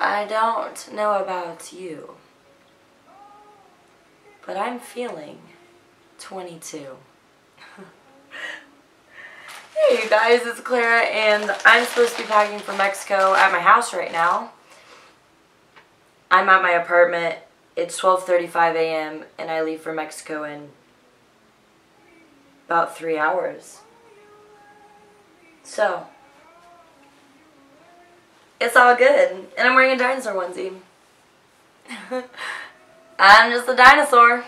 I don't know about you, but I'm feeling 22. hey you guys, it's Clara and I'm supposed to be packing for Mexico at my house right now. I'm at my apartment. It's 12.35 a.m. and I leave for Mexico in about three hours. So, it's all good. And I'm wearing a dinosaur onesie. I'm just a dinosaur.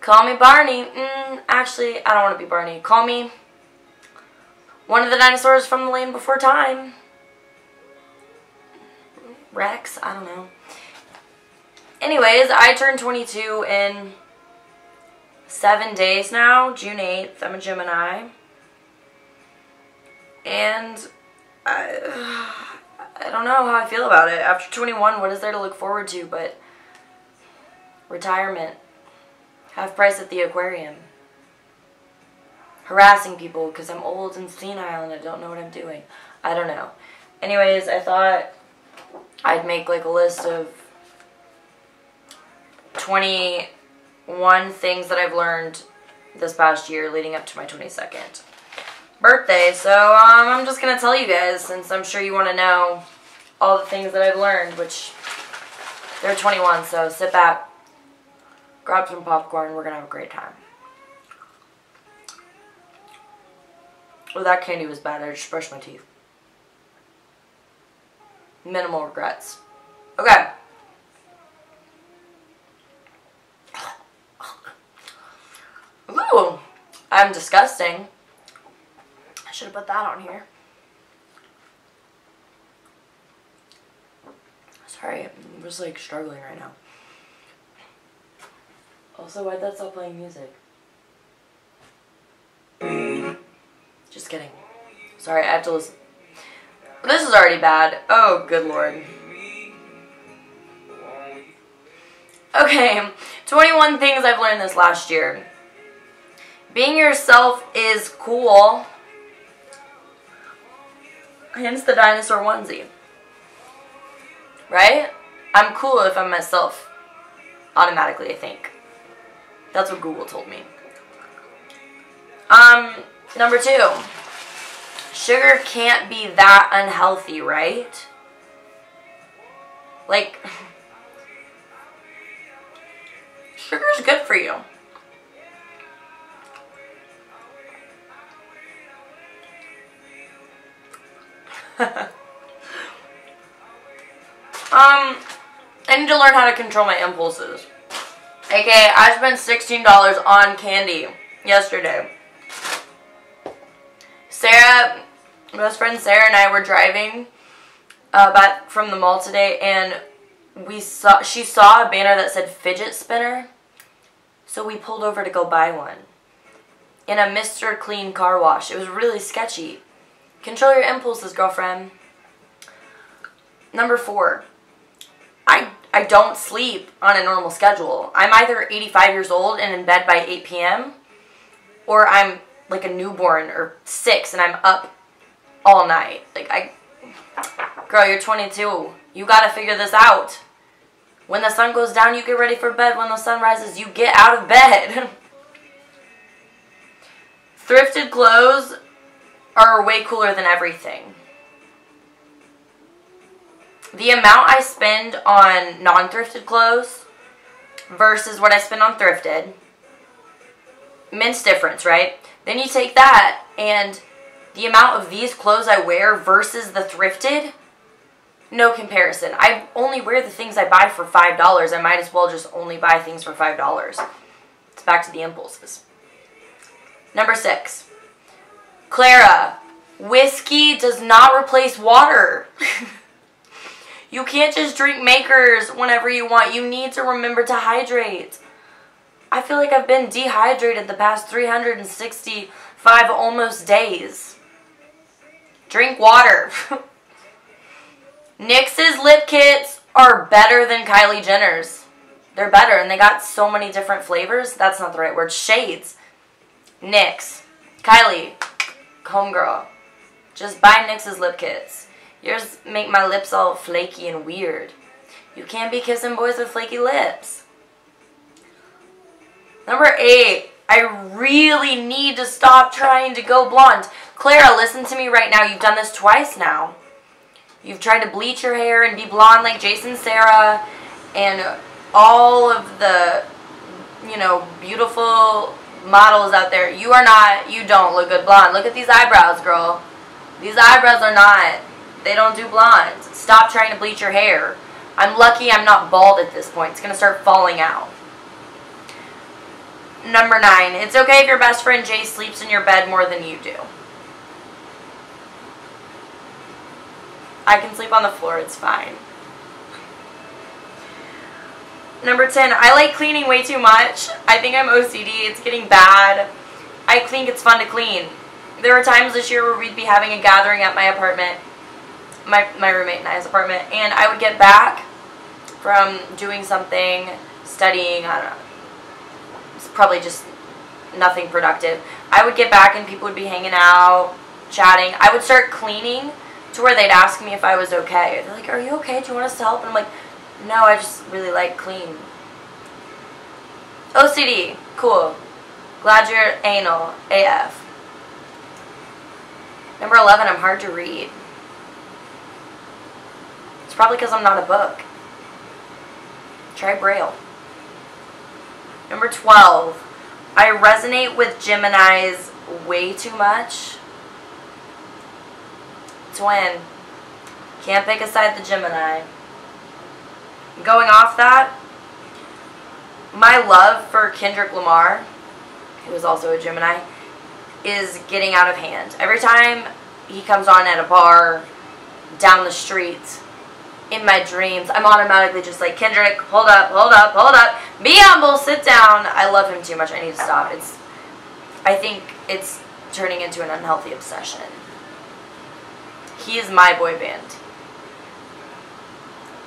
Call me Barney. Mm, actually, I don't want to be Barney. Call me one of the dinosaurs from the land before time. Rex? I don't know. Anyways, I turned 22 in seven days now. June 8th. I'm a Gemini. And I, I don't know how I feel about it. After 21, what is there to look forward to but retirement, half price at the aquarium, harassing people because I'm old and senile and I don't know what I'm doing. I don't know. Anyways, I thought I'd make like a list of 21 things that I've learned this past year leading up to my 22nd birthday. So um, I'm just going to tell you guys since I'm sure you want to know all the things that I've learned, which they're 21, so sit back, grab some popcorn, we're going to have a great time. Oh, that candy was bad. I just brushed my teeth. Minimal regrets. Okay. Ooh, I'm disgusting should have put that on here. Sorry, I'm just like struggling right now. Also, why'd that stop playing music? just kidding. Sorry, I have to listen. This is already bad. Oh, good lord. Okay, 21 things I've learned this last year. Being yourself is cool. Hence the dinosaur onesie. Right? I'm cool if I'm myself. Automatically, I think. That's what Google told me. Um, number two. Sugar can't be that unhealthy, right? Like, sugar's good for you. um, I need to learn how to control my impulses. Okay, I spent $16 on candy yesterday. Sarah, best friend Sarah and I were driving uh, back from the mall today and we saw she saw a banner that said fidget spinner. So we pulled over to go buy one. In a Mr. Clean car wash. It was really sketchy. Control your impulses, girlfriend. Number four, I, I don't sleep on a normal schedule. I'm either 85 years old and in bed by 8 p.m. or I'm like a newborn or six and I'm up all night. Like, I, girl, you're 22. You gotta figure this out. When the sun goes down, you get ready for bed. When the sun rises, you get out of bed. Thrifted clothes are way cooler than everything. The amount I spend on non-thrifted clothes versus what I spend on thrifted, immense difference, right? Then you take that and the amount of these clothes I wear versus the thrifted, no comparison. I only wear the things I buy for $5. I might as well just only buy things for $5. It's back to the impulses. Number six. Clara, whiskey does not replace water. you can't just drink makers whenever you want. You need to remember to hydrate. I feel like I've been dehydrated the past 365 almost days. Drink water. NYX's lip kits are better than Kylie Jenner's. They're better, and they got so many different flavors. That's not the right word. Shades. NYX. Kylie, homegirl. Just buy NYX's lip kits. Yours make my lips all flaky and weird. You can't be kissing boys with flaky lips. Number eight, I really need to stop trying to go blonde. Clara, listen to me right now. You've done this twice now. You've tried to bleach your hair and be blonde like Jason Sarah and all of the, you know, beautiful models out there. You are not, you don't look good blonde. Look at these eyebrows, girl. These eyebrows are not, they don't do blonde. Stop trying to bleach your hair. I'm lucky I'm not bald at this point. It's going to start falling out. Number nine, it's okay if your best friend Jay sleeps in your bed more than you do. I can sleep on the floor, it's fine. Number 10, I like cleaning way too much. I think I'm OCD, it's getting bad. I think it's fun to clean. There were times this year where we'd be having a gathering at my apartment, my, my roommate and I's apartment, and I would get back from doing something, studying, I don't know, it's probably just nothing productive. I would get back and people would be hanging out, chatting. I would start cleaning to where they'd ask me if I was okay. They're like, are you okay? Do you want us to help? And I'm like, no, I just really like clean. OCD, cool. Glad you're anal, AF. Number 11, I'm hard to read. It's probably because I'm not a book. Try Braille. Number 12. I resonate with Geminis way too much. Twin. Can't pick aside the Gemini. Going off that, my love for Kendrick Lamar, who is also a Gemini, is getting out of hand. Every time he comes on at a bar, down the street, in my dreams, I'm automatically just like, Kendrick, hold up, hold up, hold up. Be humble, sit down. I love him too much. I need to stop. It's, I think it's turning into an unhealthy obsession. He is my boy band.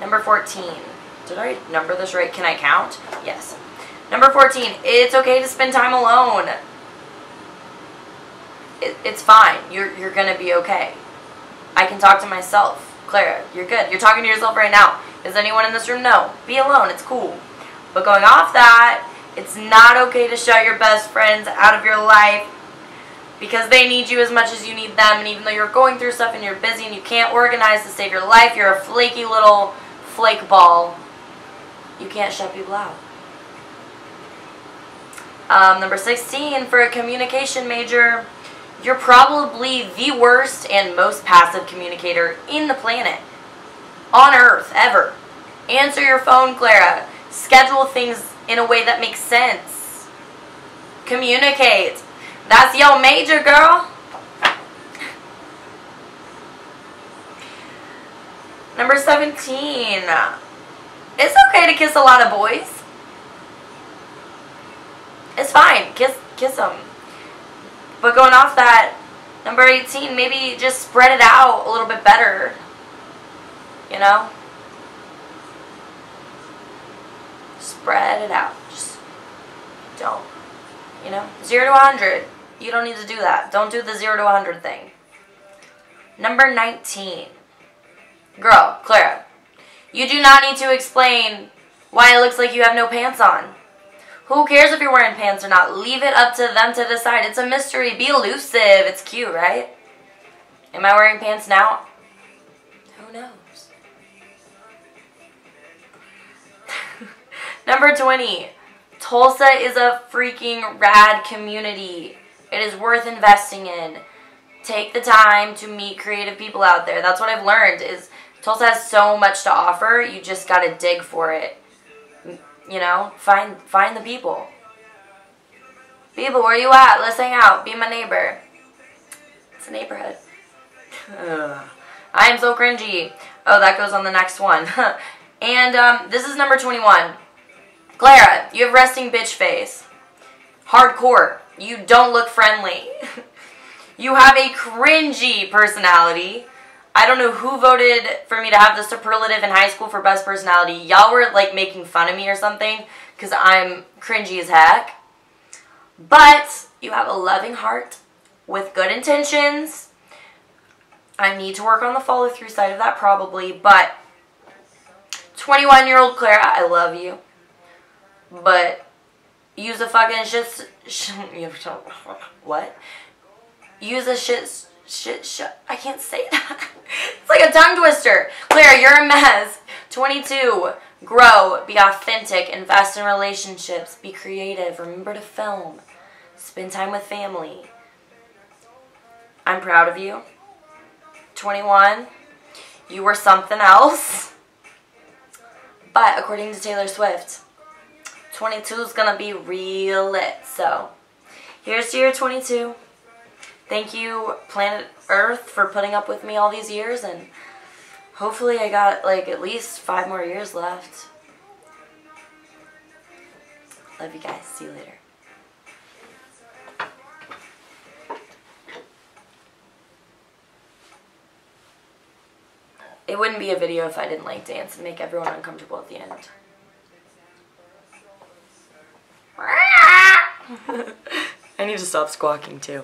Number 14. Did I number this right? Can I count? Yes. Number 14. It's okay to spend time alone. It, it's fine. You're, you're going to be okay. I can talk to myself. Clara, you're good. You're talking to yourself right now. Is anyone in this room? No. Be alone. It's cool. But going off that, it's not okay to shut your best friends out of your life because they need you as much as you need them. And even though you're going through stuff and you're busy and you can't organize to save your life, you're a flaky little flake ball. You can't shut people out. Um, number 16, for a communication major, you're probably the worst and most passive communicator in the planet. On Earth, ever. Answer your phone, Clara. Schedule things in a way that makes sense. Communicate. That's your major, girl. Number 17. It's okay to kiss a lot of boys. It's fine. Kiss, kiss them. But going off that, number 18, maybe just spread it out a little bit better. You know? Spread it out. Just don't. You know? 0 to 100. You don't need to do that. Don't do the 0 to 100 thing. Number 19. Girl, Clara. You do not need to explain why it looks like you have no pants on. Who cares if you're wearing pants or not? Leave it up to them to decide. It's a mystery. Be elusive. It's cute, right? Am I wearing pants now? Who knows? Number 20. Tulsa is a freaking rad community. It is worth investing in. Take the time to meet creative people out there. That's what I've learned is Tulsa has so much to offer. You just got to dig for it. You know, find find the people. People, where you at? Let's hang out. Be my neighbor. It's a neighborhood. I am so cringy. Oh, that goes on the next one. and um, this is number 21. Clara, you have resting bitch face. Hardcore. You don't look friendly. you have a cringy personality. I don't know who voted for me to have the superlative in high school for best personality. Y'all were like making fun of me or something because I'm cringy as heck. But you have a loving heart with good intentions. I need to work on the follow through side of that probably, but 21 year old Clara, I love you. But use a fucking shit. Sh- what? Use a shit. Shit. Shit. I can't say that. it's like a tongue twister. Claire, you're a mess. 22. Grow. Be authentic. Invest in relationships. Be creative. Remember to film. Spend time with family. I'm proud of you. 21. You were something else. But according to Taylor Swift, 22 is going to be real lit. So here's to year 22. Thank you, Planet Earth, for putting up with me all these years. And hopefully I got like at least five more years left. Love you guys. See you later. It wouldn't be a video if I didn't like dance and make everyone uncomfortable at the end. I need to stop squawking too.